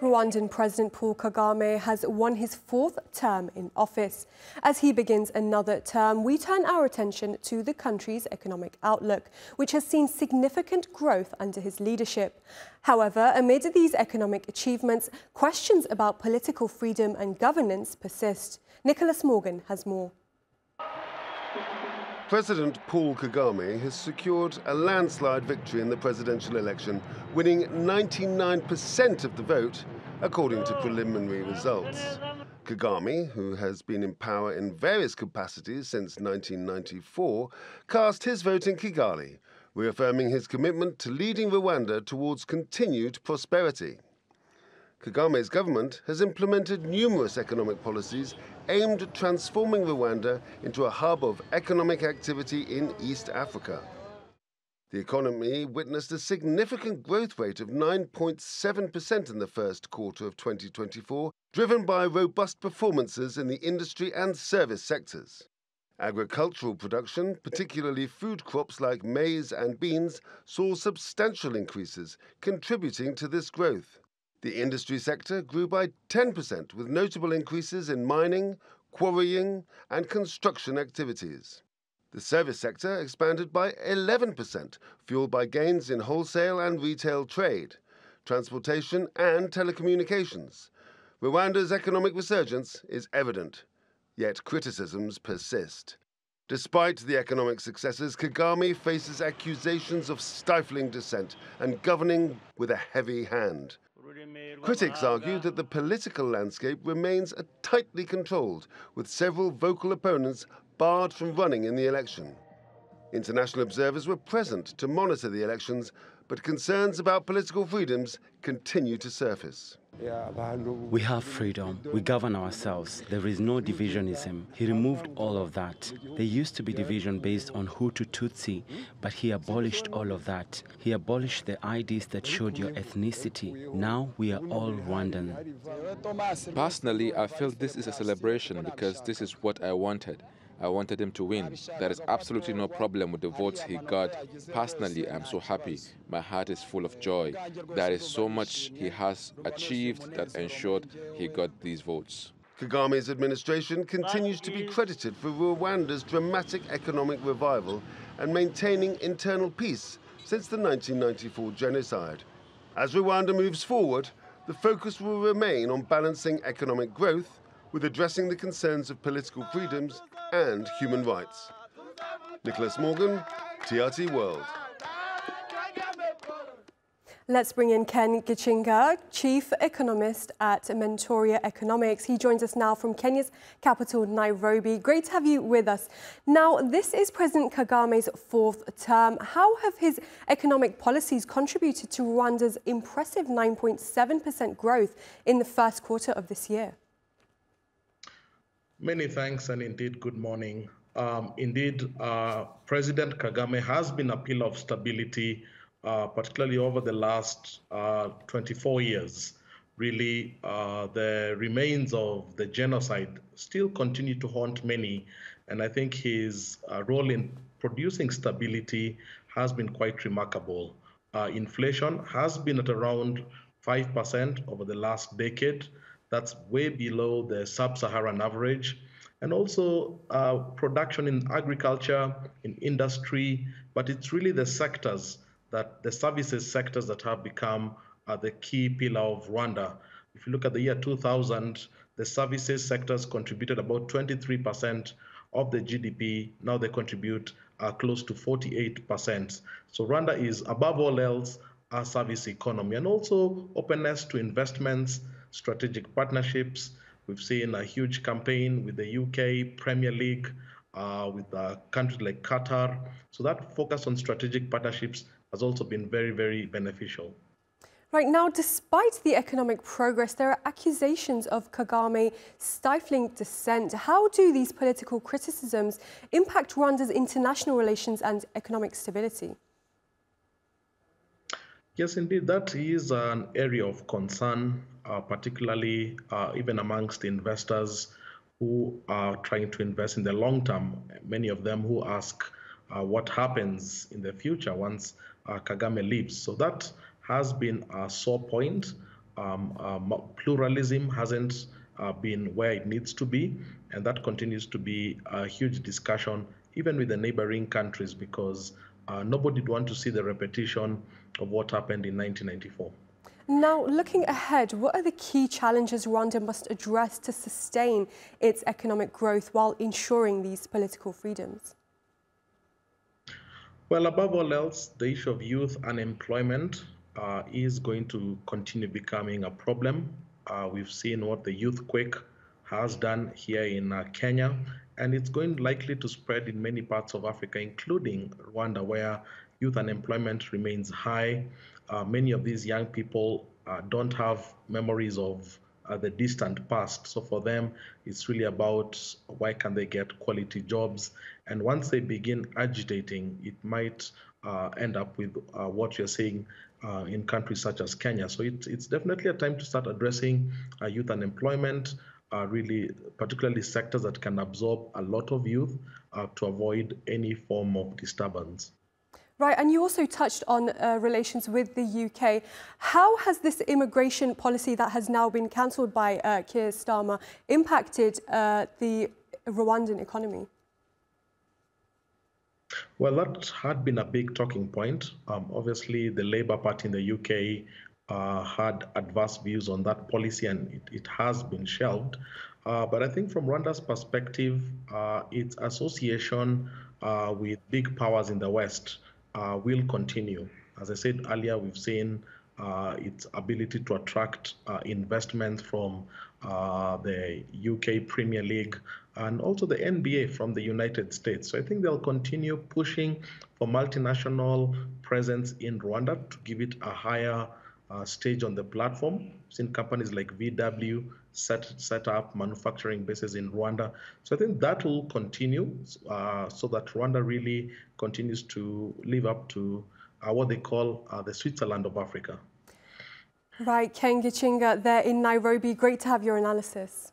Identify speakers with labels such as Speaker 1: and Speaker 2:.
Speaker 1: Rwandan President Paul Kagame has won his fourth term in office. As he begins another term, we turn our attention to the country's economic outlook, which has seen significant growth under his leadership. However, amid these economic achievements, questions about political freedom and governance persist. Nicholas Morgan has more.
Speaker 2: President Paul Kagame has secured a landslide victory in the presidential election, winning 99% of the vote, according to preliminary results. Kagame, who has been in power in various capacities since 1994, cast his vote in Kigali, reaffirming his commitment to leading Rwanda towards continued prosperity. Kagame's government has implemented numerous economic policies aimed at transforming Rwanda into a hub of economic activity in East Africa. The economy witnessed a significant growth rate of 9.7% in the first quarter of 2024, driven by robust performances in the industry and service sectors. Agricultural production, particularly food crops like maize and beans, saw substantial increases, contributing to this growth. The industry sector grew by 10%, with notable increases in mining, quarrying, and construction activities. The service sector expanded by 11%, fueled by gains in wholesale and retail trade, transportation, and telecommunications. Rwanda's economic resurgence is evident, yet criticisms persist. Despite the economic successes, Kagame faces accusations of stifling dissent and governing with a heavy hand. Critics argue that the political landscape remains tightly controlled, with several vocal opponents barred from running in the election. International observers were present to monitor the elections, but concerns about political freedoms continue to surface.
Speaker 3: We have freedom. We govern ourselves. There is no divisionism. He removed all of that. There used to be division based on Hutu Tutsi, but he abolished all of that. He abolished the IDs that showed your ethnicity. Now we are all Rwandan.
Speaker 4: Personally, I feel this is a celebration because this is what I wanted. I wanted him to win. There is absolutely no problem with the votes he got. Personally, I'm so happy. My heart is full of joy. There is so much he has achieved that ensured he got these votes.
Speaker 2: Kagame's administration continues to be credited for Rwanda's dramatic economic revival and maintaining internal peace since the 1994 genocide. As Rwanda moves forward, the focus will remain on balancing economic growth with addressing the concerns of political freedoms and human rights. Nicholas Morgan, TRT World.
Speaker 1: Let's bring in Ken Gichinga, Chief Economist at Mentoria Economics. He joins us now from Kenya's capital, Nairobi. Great to have you with us. Now, this is President Kagame's fourth term. How have his economic policies contributed to Rwanda's impressive 9.7% growth in the first quarter of this year?
Speaker 5: Many thanks and indeed good morning. Um, indeed, uh, President Kagame has been a pillar of stability, uh, particularly over the last uh, 24 years. Really, uh, the remains of the genocide still continue to haunt many, and I think his uh, role in producing stability has been quite remarkable. Uh, inflation has been at around 5% over the last decade. That's way below the sub-Saharan average. And also uh, production in agriculture, in industry, but it's really the sectors that the services sectors that have become uh, the key pillar of Rwanda. If you look at the year 2000, the services sectors contributed about 23% of the GDP. Now they contribute uh, close to 48%. So Rwanda is above all else a service economy and also openness to investments, strategic partnerships. We've seen a huge campaign with the UK Premier League, uh, with uh, countries like Qatar. So that focus on strategic partnerships has also been very, very beneficial.
Speaker 1: Right now, despite the economic progress, there are accusations of Kagame stifling dissent. How do these political criticisms impact Rwanda's international relations and economic stability?
Speaker 5: Yes, indeed, that is an area of concern, particularly uh, even amongst investors who are trying to invest in the long term. Many of them who ask uh, what happens in the future once uh, Kagame leaves. So that has been a sore point. Um, um, pluralism hasn't uh, been where it needs to be, and that continues to be a huge discussion, even with the neighboring countries, because uh, nobody would want to see the repetition of what happened in 1994.
Speaker 1: Now, looking ahead, what are the key challenges Rwanda must address to sustain its economic growth while ensuring these political freedoms?
Speaker 5: Well, above all else, the issue of youth unemployment uh, is going to continue becoming a problem. Uh, we've seen what the youth quake has done here in uh, Kenya, and it's going likely to spread in many parts of Africa, including Rwanda, where youth unemployment remains high. Uh, many of these young people uh, don't have memories of uh, the distant past. So for them, it's really about why can they get quality jobs. And once they begin agitating, it might uh, end up with uh, what you're saying uh, in countries such as Kenya. So it, it's definitely a time to start addressing uh, youth unemployment, uh, really, particularly sectors that can absorb a lot of youth to avoid any form of disturbance.
Speaker 1: Right, and you also touched on uh, relations with the UK. How has this immigration policy that has now been cancelled by uh, Keir Starmer impacted uh, the Rwandan economy?
Speaker 5: Well, that had been a big talking point. Um, obviously, the Labour Party in the UK uh, had adverse views on that policy and it, it has been shelved. Uh, but I think from Rwanda's perspective, uh, its association uh, with big powers in the West uh, will continue. As I said earlier, we've seen uh, its ability to attract uh, investments from uh, the UK Premier League and also the NBA from the United States. So I think they'll continue pushing for multinational presence in Rwanda to give it a higher uh, stage on the platform. We've seen companies like VW set, set up manufacturing bases in Rwanda. So I think that will continue uh, so that Rwanda really continues to live up to uh, what they call uh, the Switzerland of Africa.
Speaker 1: Right, Ken Gichinga there in Nairobi. Great to have your analysis.